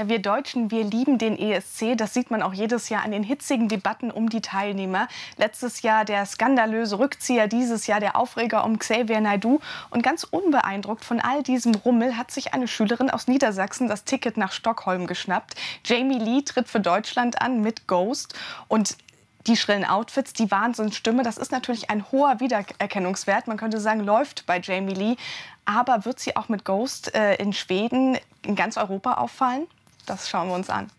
Ja, wir Deutschen, wir lieben den ESC. Das sieht man auch jedes Jahr an den hitzigen Debatten um die Teilnehmer. Letztes Jahr der skandalöse Rückzieher, dieses Jahr der Aufreger um Xavier Naidu. Und ganz unbeeindruckt von all diesem Rummel hat sich eine Schülerin aus Niedersachsen das Ticket nach Stockholm geschnappt. Jamie Lee tritt für Deutschland an mit Ghost. Und die schrillen Outfits, die Wahnsinnsstimme, das ist natürlich ein hoher Wiedererkennungswert. Man könnte sagen, läuft bei Jamie Lee. Aber wird sie auch mit Ghost äh, in Schweden in ganz Europa auffallen? Das schauen wir uns an.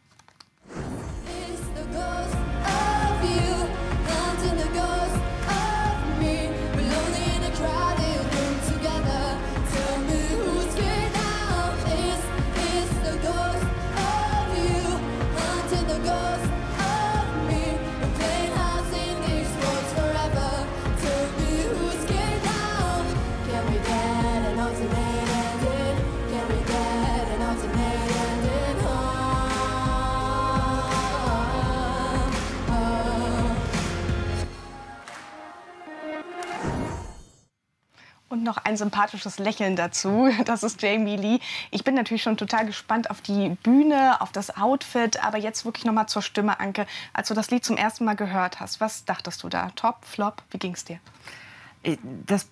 Ein sympathisches Lächeln dazu. Das ist Jamie Lee. Ich bin natürlich schon total gespannt auf die Bühne, auf das Outfit. Aber jetzt wirklich noch mal zur Stimme, Anke. Als du das Lied zum ersten Mal gehört hast, was dachtest du da? Top, Flop? Wie ging es dir? Äh, das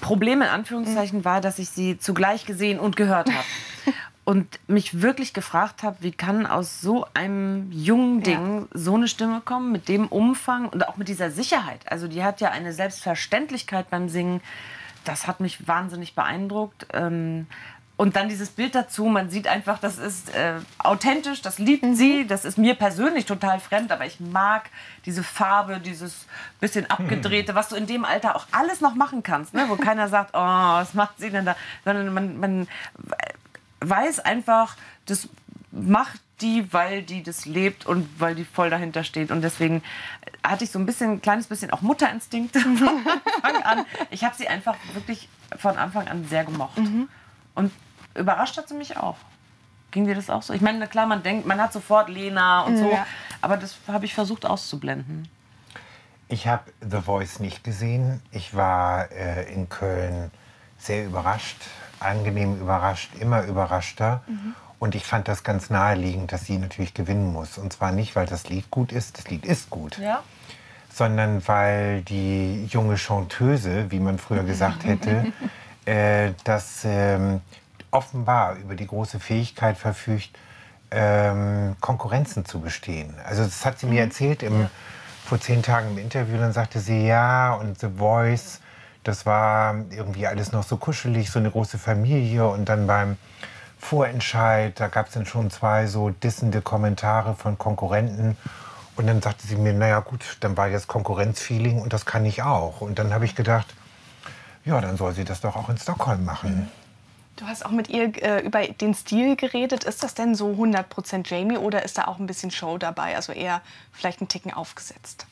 Problem in Anführungszeichen war, dass ich sie zugleich gesehen und gehört habe. und mich wirklich gefragt habe, wie kann aus so einem jungen Ding ja. so eine Stimme kommen, mit dem Umfang und auch mit dieser Sicherheit. Also die hat ja eine Selbstverständlichkeit beim Singen das hat mich wahnsinnig beeindruckt. Ähm, und dann dieses Bild dazu, man sieht einfach, das ist äh, authentisch, das liebt mhm. sie, das ist mir persönlich total fremd, aber ich mag diese Farbe, dieses bisschen abgedrehte, was du in dem Alter auch alles noch machen kannst, ne? wo keiner sagt, oh, was macht sie denn da, sondern man, man weiß einfach, das macht die, weil die das lebt und weil die voll dahinter steht. Und deswegen hatte ich so ein bisschen, ein kleines bisschen auch Mutterinstinkt von Anfang an. Ich habe sie einfach wirklich von Anfang an sehr gemocht. Mhm. Und überrascht hat sie mich auch. Ging dir das auch so? Ich meine, klar, man denkt, man hat sofort Lena und so, ja. aber das habe ich versucht auszublenden. Ich habe The Voice nicht gesehen. Ich war äh, in Köln sehr überrascht, angenehm überrascht, immer überraschter. Mhm. Und ich fand das ganz naheliegend, dass sie natürlich gewinnen muss. Und zwar nicht, weil das Lied gut ist, das Lied ist gut, ja. sondern weil die junge Chanteuse, wie man früher gesagt hätte, äh, das ähm, offenbar über die große Fähigkeit verfügt, ähm, Konkurrenzen zu bestehen. Also das hat sie mir mhm. erzählt im, vor zehn Tagen im Interview. Dann sagte sie, ja, und The Voice, das war irgendwie alles noch so kuschelig, so eine große Familie. Und dann beim Vorentscheid, da gab es dann schon zwei so dissende Kommentare von Konkurrenten. Und dann sagte sie mir, naja gut, dann war jetzt Konkurrenzfeeling und das kann ich auch. Und dann habe ich gedacht, ja, dann soll sie das doch auch in Stockholm machen. Du hast auch mit ihr äh, über den Stil geredet. Ist das denn so 100% Jamie oder ist da auch ein bisschen Show dabei? Also eher vielleicht einen Ticken aufgesetzt?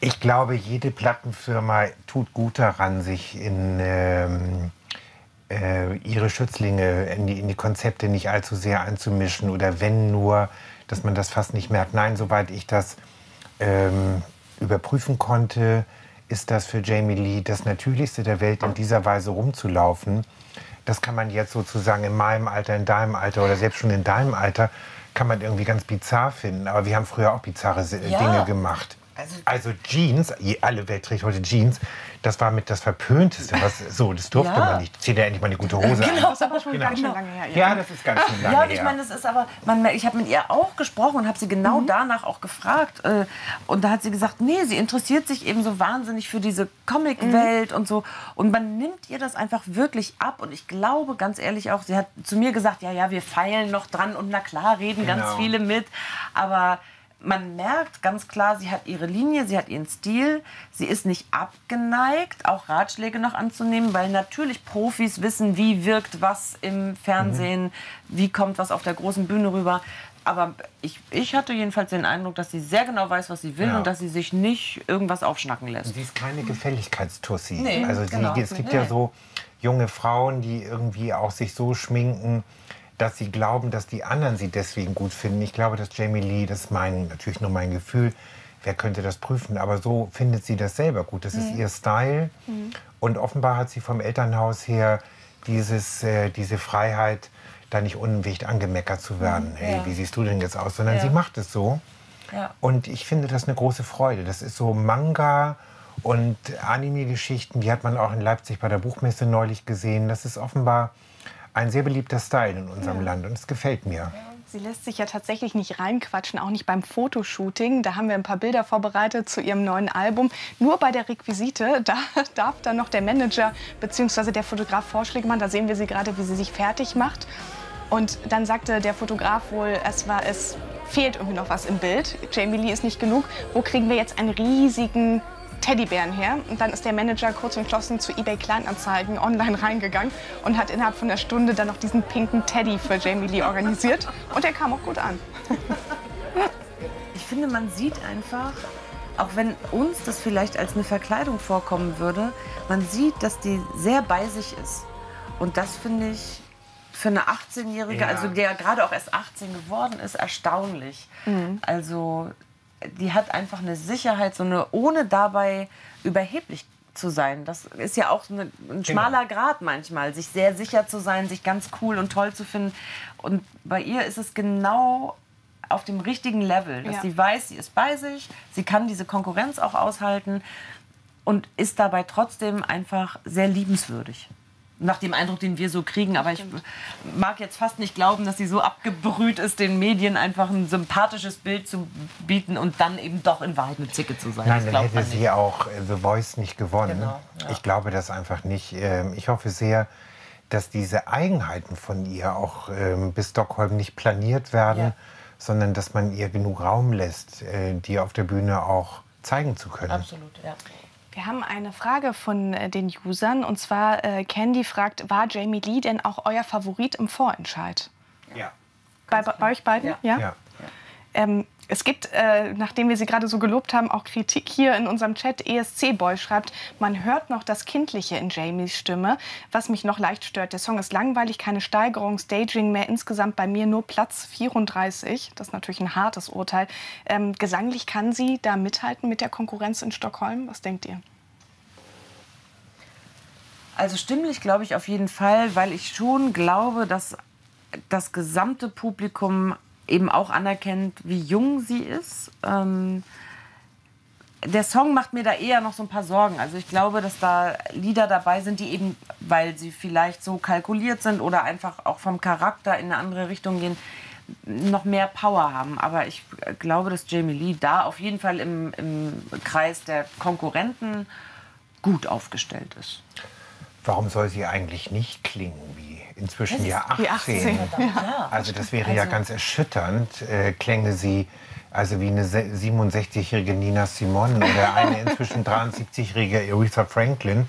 Ich glaube, jede Plattenfirma tut gut daran, sich in... Ähm, äh, ihre Schützlinge in die, in die Konzepte nicht allzu sehr einzumischen oder wenn nur, dass man das fast nicht merkt. Nein, soweit ich das ähm, überprüfen konnte, ist das für Jamie Lee das Natürlichste der Welt, in dieser Weise rumzulaufen. Das kann man jetzt sozusagen in meinem Alter, in deinem Alter oder selbst schon in deinem Alter, kann man irgendwie ganz bizarr finden. Aber wir haben früher auch bizarre ja. Dinge gemacht. Also, also, Jeans, alle Welt trägt heute Jeans. Das war mit das Verpönteste. Was, so, das durfte ja. man nicht. Zieh dir endlich mal eine gute Hose genau, an. Das ist aber schon genau. ganz schön lange her. Ja, ja das ist ganz schön lange ja, her. Ja, ich meine, das ist aber, man, ich habe mit ihr auch gesprochen und habe sie genau mhm. danach auch gefragt. Äh, und da hat sie gesagt, nee, sie interessiert sich eben so wahnsinnig für diese Comic-Welt mhm. und so. Und man nimmt ihr das einfach wirklich ab. Und ich glaube, ganz ehrlich auch, sie hat zu mir gesagt, ja, ja, wir feilen noch dran und na klar, reden genau. ganz viele mit. Aber man merkt ganz klar, sie hat ihre Linie, sie hat ihren Stil, sie ist nicht abgeneigt, auch Ratschläge noch anzunehmen, weil natürlich Profis wissen, wie wirkt was im Fernsehen, mhm. wie kommt was auf der großen Bühne rüber. Aber ich, ich hatte jedenfalls den Eindruck, dass sie sehr genau weiß, was sie will ja. und dass sie sich nicht irgendwas aufschnacken lässt. Sie ist keine Gefälligkeitstussi. Nee, also sie, genau. es gibt nee. ja so junge Frauen, die irgendwie auch sich so schminken, dass sie glauben, dass die anderen sie deswegen gut finden. Ich glaube, dass Jamie Lee, das ist mein, natürlich nur mein Gefühl, wer könnte das prüfen, aber so findet sie das selber gut. Das mhm. ist ihr Style. Mhm. Und offenbar hat sie vom Elternhaus her dieses, äh, diese Freiheit, da nicht unwegt angemeckert zu werden. Hey, Ja. wie siehst du denn jetzt aus? Sondern Ja. sie macht es so. Ja. Und ich finde das eine große Freude. Das ist so Manga und Anime-Geschichten, die hat man auch in Leipzig bei der Buchmesse neulich gesehen. Das ist offenbar ein sehr beliebter Style in unserem Land und es gefällt mir. Sie lässt sich ja tatsächlich nicht reinquatschen, auch nicht beim Fotoshooting. Da haben wir ein paar Bilder vorbereitet zu ihrem neuen Album. Nur bei der Requisite, da darf dann noch der Manager bzw. der Fotograf Vorschläge machen. Da sehen wir sie gerade, wie sie sich fertig macht. Und dann sagte der Fotograf wohl, es war es fehlt irgendwie noch was im Bild. Jamie Lee ist nicht genug. Wo kriegen wir jetzt einen riesigen Teddybären her? Und dann ist der Manager kurz entschlossen zu eBay Kleinanzeigen online reingegangen und hat innerhalb von einer Stunde dann noch diesen pinken Teddy für Jamie Lee organisiert. Und der kam auch gut an. Ich finde, man sieht einfach, auch wenn uns das vielleicht als eine Verkleidung vorkommen würde, man sieht, dass die sehr bei sich ist. Und das finde ich für eine 18-Jährige, Ja. also der gerade auch erst 18 geworden ist, erstaunlich. Also die hat einfach eine Sicherheit, so eine, ohne dabei überheblich zu sein. Das ist ja auch eine, ein schmaler Grad manchmal, sich sehr sicher zu sein, sich ganz cool und toll zu finden. Und bei ihr ist es genau auf dem richtigen Level, dass Ja. sie weiß, sie ist bei sich, sie kann diese Konkurrenz auch aushalten und ist dabei trotzdem einfach sehr liebenswürdig. Nach dem Eindruck, den wir so kriegen. Aber ich mag jetzt fast nicht glauben, dass sie so abgebrüht ist, den Medien einfach ein sympathisches Bild zu bieten und dann eben doch in Wahrheit eine Zicke zu sein. Nein, das dann hätte man sie nicht. auch äh, The Voice nicht gewonnen. Genau, ja. Ich glaube das einfach nicht. Ähm, Ich hoffe sehr, dass diese Eigenheiten von ihr auch ähm, bis Stockholm nicht planiert werden, Ja. sondern dass man ihr genug Raum lässt, äh, die auf der Bühne auch zeigen zu können. Absolut, ja. Wir haben eine Frage von äh, den Usern und zwar äh, Candy fragt, war Jamie Lee denn auch euer Favorit im Vorentscheid? Ja. Bei, bei euch beiden? Ja. ja. Ähm, es gibt, äh, nachdem wir sie gerade so gelobt haben, auch Kritik hier in unserem Chat. ESC Boy schreibt, man hört noch das Kindliche in Jamies Stimme, was mich noch leicht stört. Der Song ist langweilig, keine Steigerung, Staging mehr. Insgesamt bei mir nur Platz 34. Das ist natürlich ein hartes Urteil. Ähm, gesanglich kann sie da mithalten mit der Konkurrenz in Stockholm? Was denkt ihr? Also stimmlich glaube ich auf jeden Fall, weil ich schon glaube, dass das gesamte Publikum eben auch anerkennt, wie jung sie ist. Ähm, der Song macht mir da eher noch so ein paar Sorgen. Also ich glaube, dass da Lieder dabei sind, die eben, weil sie vielleicht so kalkuliert sind oder einfach auch vom Charakter in eine andere Richtung gehen, noch mehr Power haben. Aber ich glaube, dass Jamie Lee da auf jeden Fall im, im Kreis der Konkurrenten gut aufgestellt ist. Warum soll sie eigentlich nicht klingen wie inzwischen ja wie 18? 18, Also das wäre ja ganz erschütternd, äh, klänge sie also wie eine se- 67-jährige Nina Simone oder eine inzwischen 73-jährige Aretha Franklin.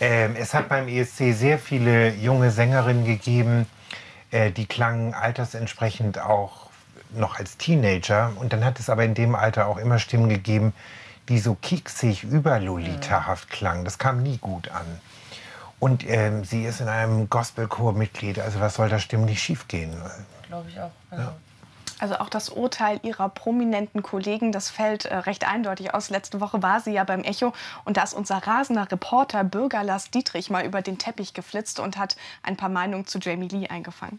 Ähm, es hat beim ESC sehr viele junge Sängerinnen gegeben, äh, die klangen altersentsprechend auch noch als Teenager. Und dann hat es aber in dem Alter auch immer Stimmen gegeben, die so kieksig überlolitahaft klangen. Das kam nie gut an. Und ähm, sie ist in einem Gospelchor Mitglied. Also was soll da stimmlich schiefgehen? Glaube ich auch. Also auch das Urteil ihrer prominenten Kollegen, das fällt äh, recht eindeutig aus. Letzte Woche war sie ja beim Echo und da ist unser rasender Reporter Bürger Lars Dietrich mal über den Teppich geflitzt und hat ein paar Meinungen zu Jamie Lee eingefangen.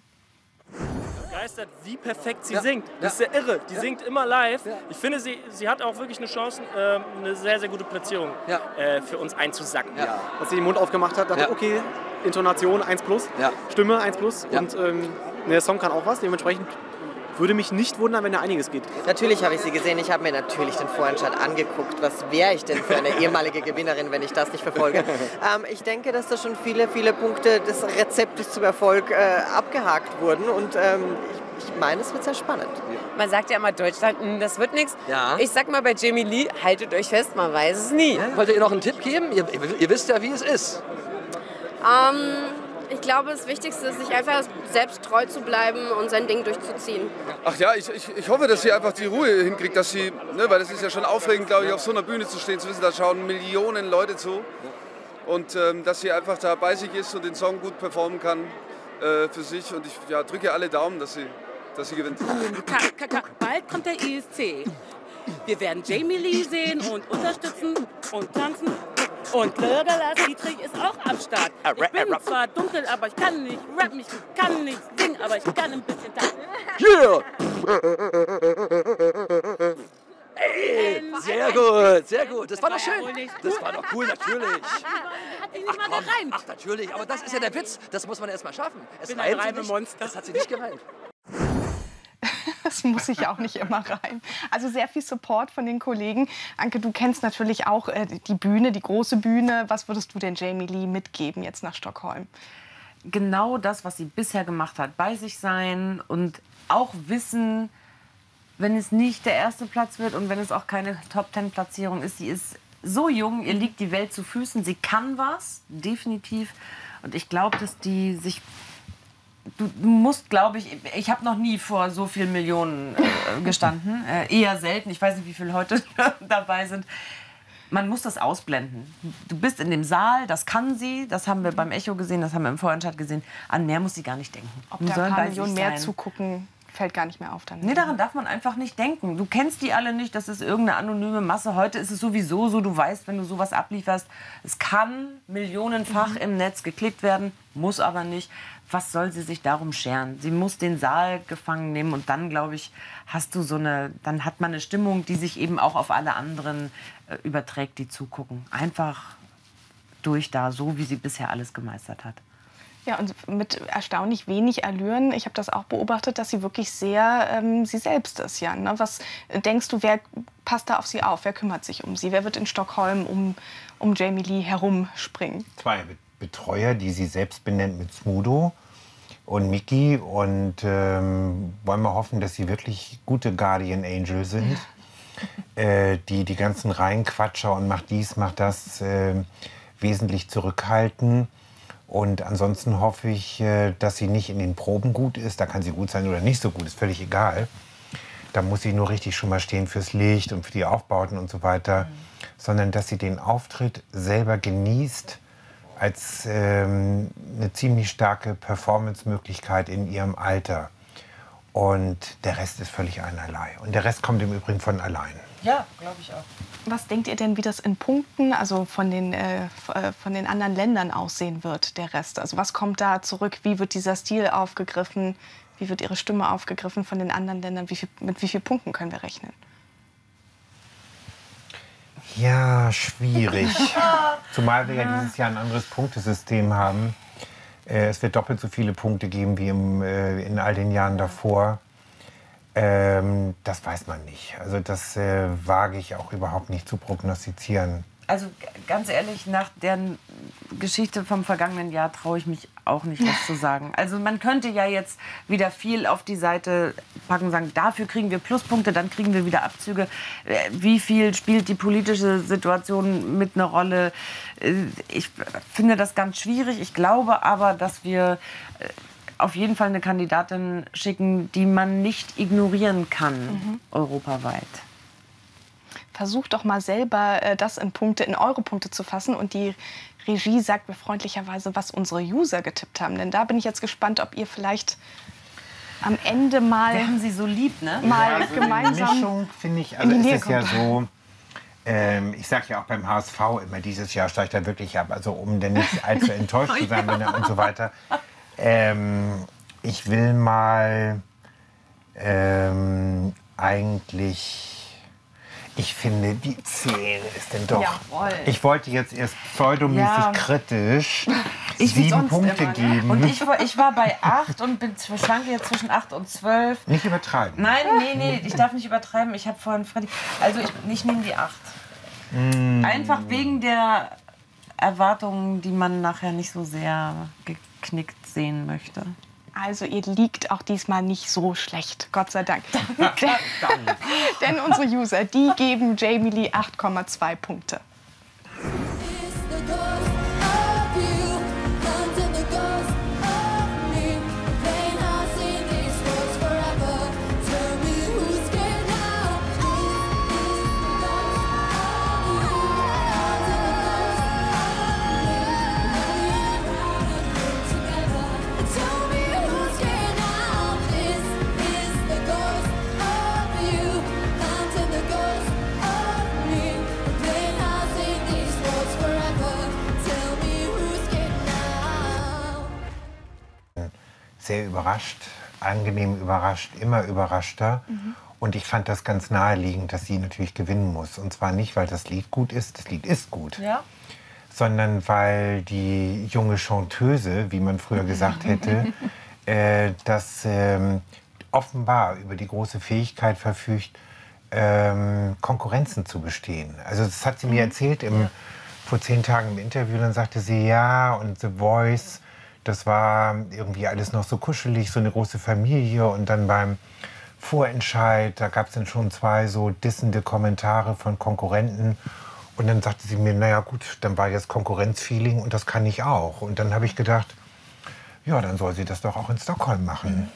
Begeistert, wie perfekt sie singt. Das ist ja irre. Die singt immer live. Ich finde, sie, sie hat auch wirklich eine Chance, ähm, eine sehr, sehr gute Platzierung Ja. äh, für uns einzusacken. Als sie den Mund aufgemacht hat, dachte ich, Ja. okay, Intonation 1 plus, Ja. Stimme 1 plus Ja. und ähm, der Song kann auch was. Dementsprechend würde mich nicht wundern, wenn da einiges geht. Natürlich habe ich sie gesehen. Ich habe mir natürlich den Vorentscheid angeguckt. Was wäre ich denn für eine ehemalige Gewinnerin, wenn ich das nicht verfolge? ähm, ich denke, dass da schon viele, viele Punkte des Rezeptes zum Erfolg äh, abgehakt wurden. Und ähm, ich, ich meine, es wird sehr spannend. Man sagt ja immer Deutschland, hm, das wird nichts. Ja. Ich sag mal bei Jamie Lee, haltet euch fest, man weiß es nie. Wollt ihr noch einen Tipp geben? Ihr, ihr wisst ja, wie es ist. Ähm, ich glaube, das Wichtigste ist, sich einfach selbst treu zu bleiben und sein Ding durchzuziehen. Ach ja, ich, ich, ich hoffe, dass sie einfach die Ruhe hinkriegt, dass sie, ne, weil das ist ja schon aufregend, glaube ich, auf so einer Bühne zu stehen, zu wissen, da schauen Millionen Leute zu. Und ähm, dass sie einfach da bei sich ist und den Song gut performen kann äh, für sich. Und ich ja, drücke alle Daumen, dass sie, dass sie gewinnt. Bald kommt der ESC. Wir werden Jamie Lee sehen und unterstützen und tanzen. Und Lörgala Dietrich ist auch am Start. Ich bin zwar dunkel, aber ich kann nicht rappen, ich kann nicht singen, aber ich kann ein bisschen tanzen. Yeah! Sehr gut, sehr gut. Das war doch schön. Das war doch cool, natürlich. Hat die nicht mal gereimt. ach, natürlich. Aber das ist ja der Witz. Das muss man erst mal schaffen. Es bin ein sie. Reimemonster. Das hat sie nicht gereimt. Das muss ich auch nicht immer rein. Also sehr viel Support von den Kollegen. Anke, du kennst natürlich auch äh, die Bühne, die große Bühne. Was würdest du denn Jamie Lee mitgeben jetzt nach Stockholm? Genau das, was sie bisher gemacht hat. Bei sich sein und auch wissen, wenn es nicht der erste Platz wird und wenn es auch keine Top-Ten-Platzierung ist. Sie ist so jung, ihr liegt die Welt zu Füßen. Sie kann was, definitiv. Und ich glaube, dass die sich du musst, glaube ich, ich habe noch nie vor so vielen Millionen äh, gestanden. Äh, eher selten. Ich weiß nicht, wie viele heute dabei sind. Man muss das ausblenden. Du bist in dem Saal, das kann sie, das haben wir beim Echo gesehen, das haben wir im Vorentscheid gesehen. An mehr muss sie gar nicht denken. Ob da ein paar Millionen mehr zugucken, fällt gar nicht mehr auf dann. Nee, daran darf man einfach nicht denken. Du kennst die alle nicht, das ist irgendeine anonyme Masse. Heute ist es sowieso so, du weißt, wenn du sowas ablieferst, es kann millionenfach im Netz geklickt werden, muss aber nicht. Was soll sie sich darum scheren? Sie muss den Saal gefangen nehmen und dann, glaube ich, hast du so eine, dann hat man eine Stimmung, die sich eben auch auf alle anderen äh, überträgt, die zugucken. Einfach durch da, so wie sie bisher alles gemeistert hat. Ja, und mit erstaunlich wenig Allüren. Ich habe das auch beobachtet, dass sie wirklich sehr ähm, sie selbst ist. Ja, ne? Was denkst du, wer passt da auf sie auf? Wer kümmert sich um sie? Wer wird in Stockholm um, um Jamie Lee herumspringen? Zwei Be- Betreuer, die sie selbst benennt mit Smudo und Mickey. Und ähm, wollen wir hoffen, dass sie wirklich gute Guardian Angel sind. äh, die die ganzen Reinquatscher und macht dies, macht das äh, wesentlich zurückhalten. Und ansonsten hoffe ich, äh, dass sie nicht in den Proben gut ist. Da kann sie gut sein oder nicht so gut, ist völlig egal. Da muss sie nur richtig schon mal stehen fürs Licht und für die Aufbauten und so weiter. Sondern dass sie den Auftritt selber genießt als ähm, eine ziemlich starke Performance-Möglichkeit in ihrem Alter. Und der Rest ist völlig einerlei. Und der Rest kommt im Übrigen von allein. Ja, glaube ich auch. Was denkt ihr denn, wie das in Punkten, also von den, äh, äh, von den anderen Ländern aussehen wird, der Rest? Also was kommt da zurück? Wie wird dieser Stil aufgegriffen? Wie wird ihre Stimme aufgegriffen von den anderen Ländern? Wie viel, mit wie vielen Punkten können wir rechnen? Ja, schwierig. Zumal wir ja dieses Jahr ein anderes Punktesystem haben. Äh, es wird doppelt so viele Punkte geben wie im, äh, in all den Jahren davor. Ähm, das weiß man nicht. Also das äh, wage ich auch überhaupt nicht zu prognostizieren. Also ganz ehrlich, nach der Geschichte vom vergangenen Jahr traue ich mich auch nicht, was zu sagen. Also man könnte ja jetzt wieder viel auf die Seite packen sagen, dafür kriegen wir Pluspunkte, dann kriegen wir wieder Abzüge. Äh, Wie viel spielt die politische Situation mit eine Rolle? Äh, Ich finde das ganz schwierig. Ich glaube aber, dass wir äh, auf jeden Fall eine Kandidatin schicken, die man nicht ignorieren kann, europaweit. Versucht doch mal selber, äh, das in Punkte, in eure Punkte zu fassen. Und die Regie sagt mir freundlicherweise, was unsere User getippt haben. Denn da bin ich jetzt gespannt, ob ihr vielleicht am Ende mal. Wir haben sie so lieb, ne? Mal Ja, so gemeinsam. Mischung finde ich, also die es ist ja so, ähm, ich sage ja auch beim HSV immer, dieses Jahr steigt er wirklich ab, also um dann nicht allzu enttäuscht zu sein wenn er und so weiter. Ähm, ich will mal ähm, eigentlich, ich finde, die 10 ist denn doch. Jawohl. Ich wollte jetzt erst pseudomäßig Ja. kritisch Ich sieben sonst Punkte immer, ne? geben. Und ich war, ich war bei 8 und bin, schwanke jetzt zwischen 8 und 12. nicht übertreiben. Nein, nee, nee, ich darf nicht übertreiben. Ich habe vorhin Freddy. Also ich, ich nehme die 8. Mm. Einfach wegen der Erwartungen, die man nachher nicht so sehr geknickt sehen möchte. Also ihr liegt auch diesmal nicht so schlecht, Gott sei Dank. Denn unsere User, die geben Jamie Lee 8,2 Punkte. Sehr überrascht, angenehm überrascht, immer überraschter. Mhm. Und ich fand das ganz naheliegend, dass sie natürlich gewinnen muss. Und zwar nicht, weil das Lied gut ist, das Lied ist gut, Ja. sondern weil die junge Chanteuse, wie man früher gesagt hätte, äh, das ähm, offenbar über die große Fähigkeit verfügt, ähm, Konkurrenzen zu bestehen. Also das hat sie mir erzählt im, vor zehn Tagen im Interview. Dann sagte sie, ja, und The Voice, das war irgendwie alles noch so kuschelig, so eine große Familie. Und dann beim Vorentscheid, da gab es dann schon zwei so dissende Kommentare von Konkurrenten. Und dann sagte sie mir, naja gut, dann war jetzt Konkurrenzfeeling und das kann ich auch. Und dann habe ich gedacht, ja, dann soll sie das doch auch in Stockholm machen.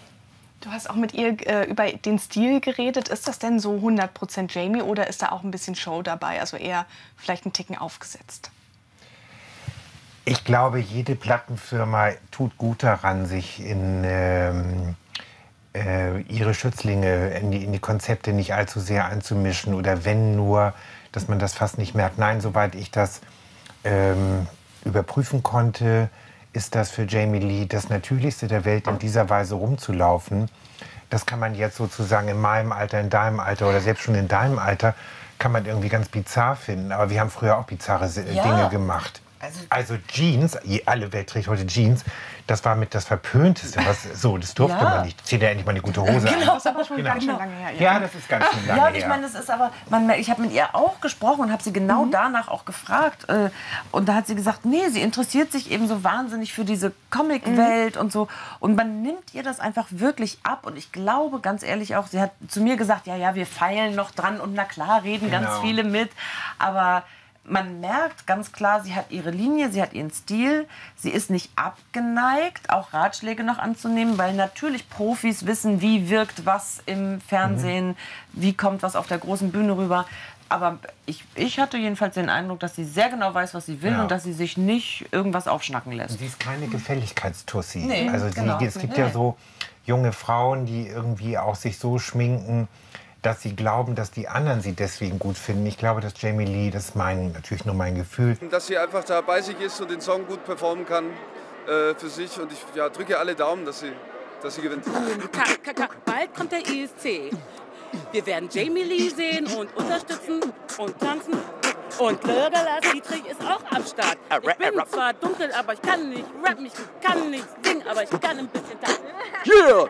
Du hast auch mit ihr äh, über den Stil geredet. Ist das denn so 100% Jamie oder ist da auch ein bisschen Show dabei? Also eher vielleicht einen Ticken aufgesetzt? Ich glaube, jede Plattenfirma tut gut daran, sich in ähm, äh, ihre Schützlinge, in die, in die Konzepte nicht allzu sehr einzumischen oder wenn nur, dass man das fast nicht merkt. Nein, soweit ich das ähm, überprüfen konnte, ist das für Jamie Lee das Natürlichste der Welt, in dieser Weise rumzulaufen. Das kann man jetzt sozusagen in meinem Alter, in deinem Alter oder selbst schon in deinem Alter, kann man irgendwie ganz bizarr finden. Aber wir haben früher auch bizarre Ja. Dinge gemacht. Also Jeans, je- alle Welt trägt heute Jeans, das war mit das Verpönteste. Was, so, das durfte Ja. man nicht. Zieh dir endlich mal eine gute Hose an. Das ist aber schon Genau. ganz schön lange her. Ja, das ist ganz schön lange Ja, und ich her. meine, das ist aber, man, ich habe mit ihr auch gesprochen und habe sie genau danach auch gefragt. Äh, und da hat sie gesagt, nee, sie interessiert sich eben so wahnsinnig für diese Comic-Welt und so. Und man nimmt ihr das einfach wirklich ab. Und ich glaube, ganz ehrlich auch, sie hat zu mir gesagt, ja, ja, wir feilen noch dran und na klar, reden ganz Genau. viele mit. Aber man merkt ganz klar, sie hat ihre Linie, sie hat ihren Stil, sie ist nicht abgeneigt, auch Ratschläge noch anzunehmen, weil natürlich Profis wissen, wie wirkt was im Fernsehen, wie kommt was auf der großen Bühne rüber. Aber ich, ich hatte jedenfalls den Eindruck, dass sie sehr genau weiß, was sie will Ja. und dass sie sich nicht irgendwas aufschnacken lässt. Sie ist keine Gefälligkeitstussi. Nee, also sie, genau. es gibt Nee. ja so junge Frauen, die irgendwie auch sich so schminken, dass sie glauben, dass die anderen sie deswegen gut finden. Ich glaube, dass Jamie Lee, das ist mein, natürlich nur mein Gefühl, Dass sie einfach da bei sich ist und den Song gut performen kann äh, für sich. Und ich ja, drücke alle Daumen, dass sie, dass sie gewinnt. Bald kommt der ESC. Wir werden Jamie Lee sehen und unterstützen und tanzen. Und Lörgala Dietrich ist auch am Start. Ich bin zwar dunkel, aber ich kann nicht rappen, ich kann nicht singen, aber ich kann ein bisschen tanzen. Yeah!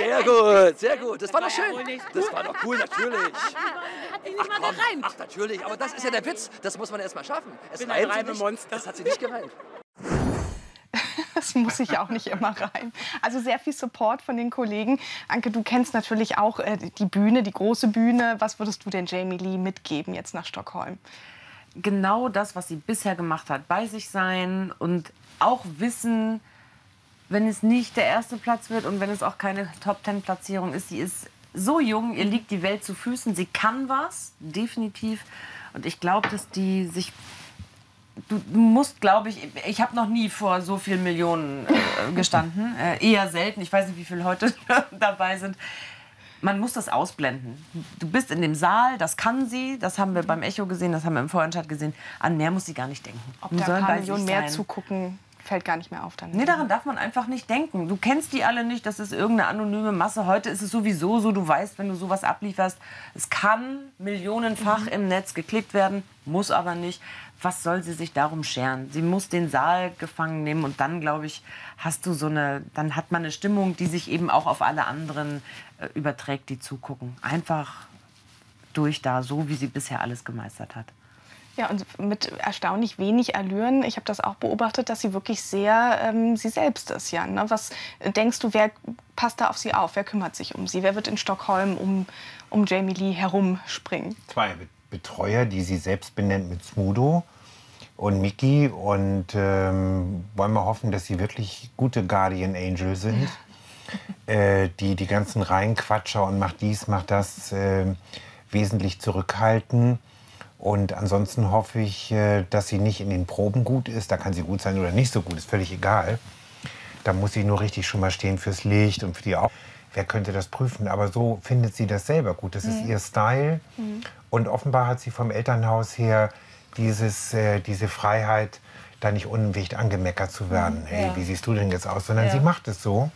Sehr gut, sehr gut. Das war doch schön. Das war doch cool, natürlich. Hat sie nicht mal Komm, gereimt. ach, natürlich. Aber das ist ja der Witz. Das muss man erst mal schaffen. Es bin ein reimt sie nicht. Das hat sie nicht gereimt. Das muss ich auch nicht immer rein. Also sehr viel Support von den Kollegen. Anke, du kennst natürlich auch äh, die Bühne, die große Bühne. Was würdest du denn Jamie Lee mitgeben jetzt nach Stockholm? genau das, was sie bisher gemacht hat. Bei sich sein und auch wissen, wenn es nicht der erste Platz wird und wenn es auch keine Top-Ten-Platzierung ist. Sie ist so jung, ihr liegt die Welt zu Füßen. Sie kann was, definitiv. Und ich glaube, dass die sich. Du, musst, glaube ich, ich habe noch nie vor so vielen Millionen äh, gestanden. Äh, eher selten. Ich weiß nicht, wie viele heute dabei sind. Man muss das ausblenden. Du bist in dem Saal, das kann sie, das haben wir beim Echo gesehen, das haben wir im Vorentscheid gesehen. An mehr muss sie gar nicht denken. Ob da ein paar Millionen mehr zugucken, fällt gar nicht mehr auf dann. Nee, daran darf man einfach nicht denken. Du kennst die alle nicht, das ist irgendeine anonyme Masse. Heute ist es sowieso so, du weißt, wenn du sowas ablieferst, es kann millionenfach im Netz geklickt werden, muss aber nicht. Was soll sie sich darum scheren? Sie muss den Saal gefangen nehmen und dann, glaube ich, hast du so eine, dann hat man eine Stimmung, die sich eben auch auf alle anderen äh, überträgt, die zugucken. Einfach durch da, so wie sie bisher alles gemeistert hat. Ja, und mit erstaunlich wenig Allüren. Ich habe das auch beobachtet, dass sie wirklich sehr ähm, sie selbst ist. Ja, ne? Was denkst du, wer passt da auf sie auf? Wer kümmert sich um sie? Wer wird in Stockholm um, um Jamie Lee herumspringen? zwei Be- Betreuer, die sie selbst benennt mit Smudo und Mickey. Und ähm, wollen wir hoffen, dass sie wirklich gute Guardian Angel sind. äh, die die ganzen Reinquatscher und macht dies, macht das äh, wesentlich zurückhalten. Und ansonsten hoffe ich, äh, dass sie nicht in den Proben gut ist. Da kann sie gut sein oder nicht so gut, ist völlig egal. Da muss sie nur richtig schon mal stehen fürs Licht und für die Augen. Wer könnte das prüfen? Aber so findet sie das selber gut. Das ist Mhm. ihr Style. Mhm. Und offenbar hat sie vom Elternhaus her dieses, äh, diese Freiheit, da nicht unwegt angemeckert zu werden. Hey, Ja. wie siehst du denn jetzt aus? Sondern Ja. sie macht es so.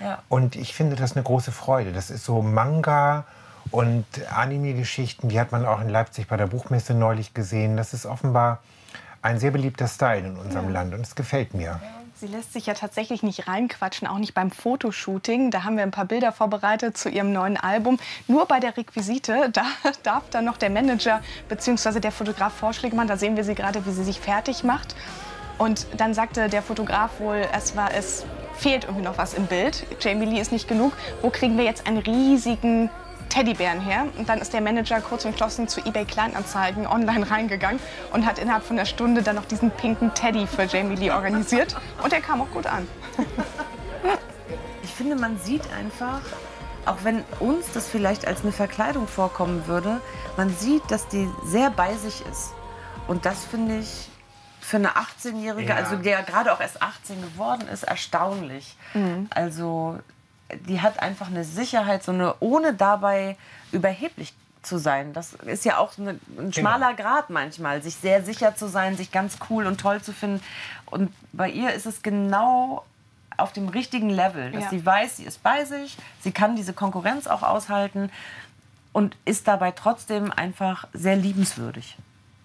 Ja. Und ich finde das eine große Freude. Das ist so Manga und Anime-Geschichten, die hat man auch in Leipzig bei der Buchmesse neulich gesehen. Das ist offenbar ein sehr beliebter Style in unserem Land und es gefällt mir. Sie lässt sich ja tatsächlich nicht reinquatschen, auch nicht beim Fotoshooting. Da haben wir ein paar Bilder vorbereitet zu ihrem neuen Album. Nur bei der Requisite, da darf dann noch der Manager bzw. der Fotograf Vorschläge machen. Da sehen wir sie gerade, wie sie sich fertig macht. Und dann sagte der Fotograf wohl, es, war, es fehlt irgendwie noch was im Bild. Jamie Lee ist nicht genug. Wo kriegen wir jetzt einen riesigen Teddybären her? Und dann ist der Manager kurz und entschlossen zu eBay Kleinanzeigen online reingegangen und hat innerhalb von einer Stunde dann noch diesen pinken Teddy für Jamie Lee organisiert. Und der kam auch gut an. Ich finde, man sieht einfach, auch wenn uns das vielleicht als eine Verkleidung vorkommen würde, man sieht, dass die sehr bei sich ist. Und das finde ich für eine 18-Jährige, Ja. also der gerade auch erst 18 geworden ist, erstaunlich. Also die hat einfach eine Sicherheit, so eine, ohne dabei überheblich zu sein. Das ist ja auch so eine, ein schmaler Grad manchmal, sich sehr sicher zu sein, sich ganz cool und toll zu finden. Und bei ihr ist es genau auf dem richtigen Level, dass Ja. sie weiß, sie ist bei sich, sie kann diese Konkurrenz auch aushalten und ist dabei trotzdem einfach sehr liebenswürdig.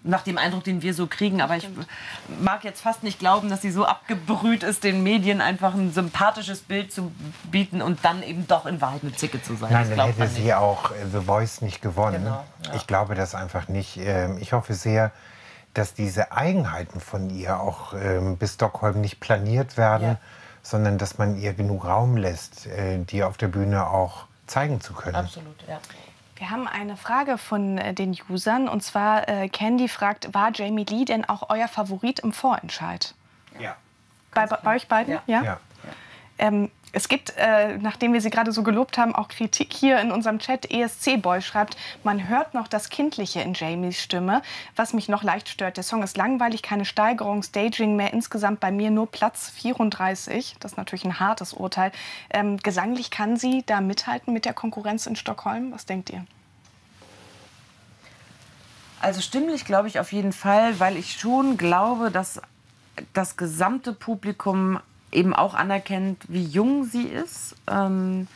Nach dem Eindruck, den wir so kriegen. Aber ich mag jetzt fast nicht glauben, dass sie so abgebrüht ist, den Medien einfach ein sympathisches Bild zu bieten und dann eben doch in Wahrheit eine Zicke zu sein. Nein, Das dann hätte sie nicht. auch äh, The Voice nicht gewonnen. Genau, ja. Ich glaube das einfach nicht. Ähm, Ich hoffe sehr, dass diese Eigenheiten von ihr auch ähm, bis Stockholm nicht planiert werden, Ja. sondern dass man ihr genug Raum lässt, äh, die auf der Bühne auch zeigen zu können. Absolut, ja. Wir haben eine Frage von äh, den Usern und zwar äh, Candy fragt, war Jamie Lee denn auch euer Favorit im Vorentscheid? Ja. Bei, bei euch beiden? Ja. Ja. Ähm, es gibt, äh, nachdem wir sie gerade so gelobt haben, auch Kritik hier in unserem Chat. ESC Boy schreibt, man hört noch das Kindliche in Jamies Stimme, was mich noch leicht stört. Der Song ist langweilig, keine Steigerung, Staging mehr. Insgesamt bei mir nur Platz 34. Das ist natürlich ein hartes Urteil. Ähm, gesanglich kann sie da mithalten mit der Konkurrenz in Stockholm? Was denkt ihr? Also stimmlich glaube ich auf jeden Fall, weil ich schon glaube, dass das gesamte Publikum eben auch anerkennt, wie jung sie ist. Ähm,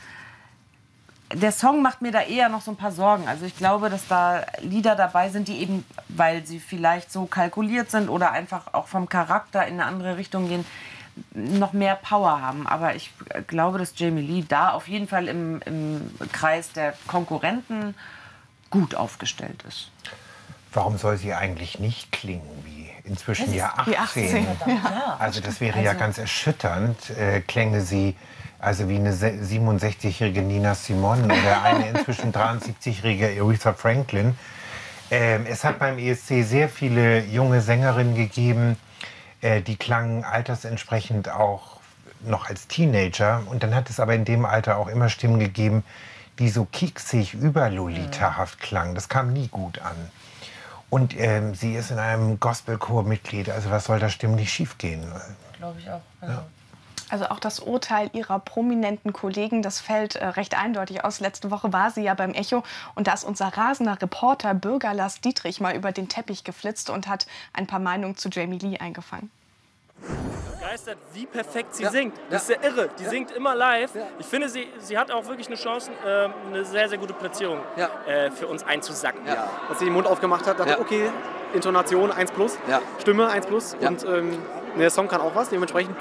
der Song macht mir da eher noch so ein paar Sorgen. Also ich glaube, dass da Lieder dabei sind, die eben, weil sie vielleicht so kalkuliert sind oder einfach auch vom Charakter in eine andere Richtung gehen, noch mehr Power haben. Aber ich glaube, dass Jamie Lee da auf jeden Fall im, im Kreis der Konkurrenten gut aufgestellt ist. Warum soll sie eigentlich nicht klingen wie inzwischen ja wie 18? 18, Also das wäre ja ganz erschütternd, äh, klänge sie also wie eine se- 67-jährige Nina Simone oder eine inzwischen 73-jährige Aretha Franklin. Ähm, es hat beim ESC sehr viele junge Sängerinnen gegeben, äh, die klangen altersentsprechend auch noch als Teenager. Und dann hat es aber in dem Alter auch immer Stimmen gegeben, die so kieksig überlolitahaft klangen. Das kam nie gut an. Und ähm, sie ist in einem Gospelchor Mitglied. Also was soll da stimmlich schiefgehen? Glaube ich auch. Also auch das Urteil ihrer prominenten Kollegen, das fällt äh, recht eindeutig aus. Letzte Woche war sie ja beim Echo und da ist unser rasender Reporter Bürger Lars Dietrich mal über den Teppich geflitzt und hat ein paar Meinungen zu Jamie Lee eingefangen. Begeistert, wie perfekt sie singt. Das ist ja irre. Die singt immer live. Ich finde, sie, sie hat auch wirklich eine Chance, äh, eine sehr, sehr gute Platzierung Ja. äh, für uns einzusacken. Ja. Als sie den Mund aufgemacht hat, dachte Ja. ich, okay, Intonation 1 plus, Ja. Stimme 1 plus Ja. und ähm, der Song kann auch was. Dementsprechend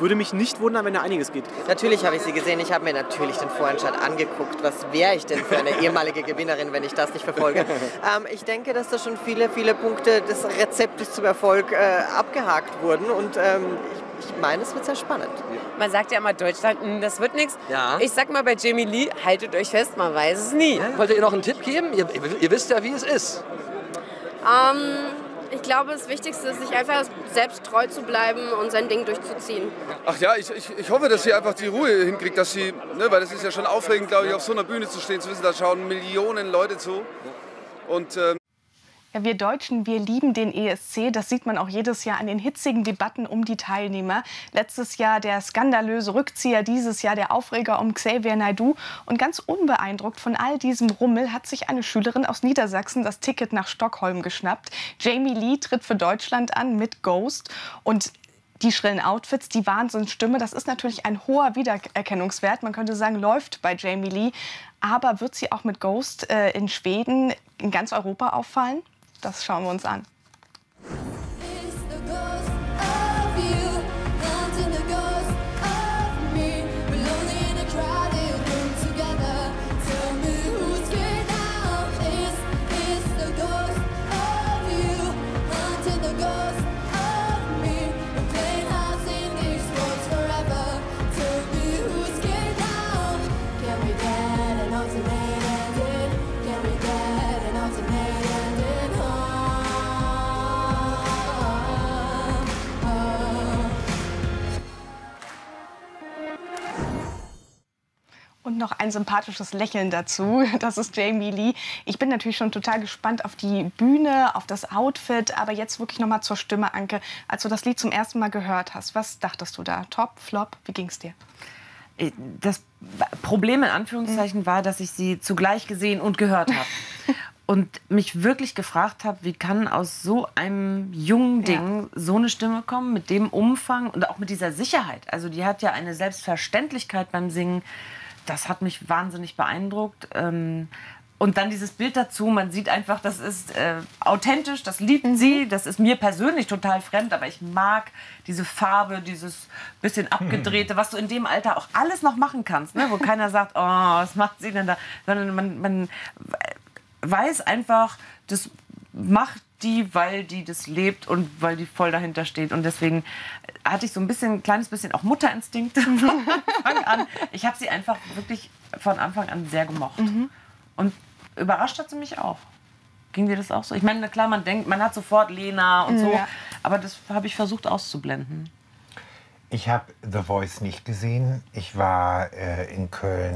würde mich nicht wundern, wenn da einiges geht. Natürlich habe ich sie gesehen. Ich habe mir natürlich den Vorentscheid angeguckt. Was wäre ich denn für eine ehemalige Gewinnerin, wenn ich das nicht verfolge? ähm, ich denke, dass da schon viele, viele Punkte des Rezeptes zum Erfolg äh, abgehakt wurden. Und ähm, ich, ich meine, es wird sehr spannend. Man sagt ja immer Deutschland, "Hm, das wird nichts. Ja. Ich sag mal bei Jamie Lee, haltet euch fest, man weiß es nie. Wollt ihr noch einen Tipp geben? Ihr, ihr wisst ja, wie es ist. Ähm, ich glaube, das Wichtigste ist, sich einfach selbst treu zu bleiben und sein Ding durchzuziehen. Ach ja, ich, ich, ich hoffe, dass sie einfach die Ruhe hinkriegt, dass sie, ne, weil das ist ja schon aufregend, glaube ich, auf so einer Bühne zu stehen, zu wissen, da schauen Millionen Leute zu. Und ähm, Ja, wir Deutschen, wir lieben den ESC. Das sieht man auch jedes Jahr an den hitzigen Debatten um die Teilnehmer. Letztes Jahr der skandalöse Rückzieher, dieses Jahr der Aufreger um Xavier Naidoo. Und ganz unbeeindruckt von all diesem Rummel hat sich eine Schülerin aus Niedersachsen das Ticket nach Stockholm geschnappt. Jamie Lee tritt für Deutschland an mit Ghost. Und die schrillen Outfits, die Wahnsinnsstimme, das ist natürlich ein hoher Wiedererkennungswert. Man könnte sagen, läuft bei Jamie Lee. Aber wird sie auch mit Ghost äh, in Schweden in ganz Europa auffallen? Das schauen wir uns an. Ein sympathisches Lächeln dazu. Das ist Jamie Lee. Ich bin natürlich schon total gespannt auf die Bühne, auf das Outfit. Aber jetzt wirklich noch mal zur Stimme, Anke. Als du das Lied zum ersten Mal gehört hast, was dachtest du da? Top, Flop? Wie ging es dir? Äh, das Problem in Anführungszeichen war, dass ich sie zugleich gesehen und gehört habe. und mich wirklich gefragt habe, wie kann aus so einem jungen Ding ja. so eine Stimme kommen, mit dem Umfang und auch mit dieser Sicherheit. Also die hat ja eine Selbstverständlichkeit beim Singen das hat mich wahnsinnig beeindruckt. Ähm, und dann dieses Bild dazu, man sieht einfach, das ist äh, authentisch, das liebt mhm. sie, das ist mir persönlich total fremd, aber ich mag diese Farbe, dieses bisschen abgedrehte, was du in dem Alter auch alles noch machen kannst, ne? wo keiner sagt, oh, was macht sie denn da, sondern man, man weiß einfach, das macht die, weil die das lebt und weil die voll dahinter steht. Und deswegen hatte ich so ein bisschen, ein kleines bisschen auch Mutterinstinkt von Anfang an. Ich habe sie einfach wirklich von Anfang an sehr gemocht. Mhm. Und überrascht hat sie mich auch. Ging dir das auch so? Ich meine, klar, man denkt, man hat sofort Lena und so, ja. aber das habe ich versucht auszublenden. Ich habe The Voice nicht gesehen. Ich war äh, in Köln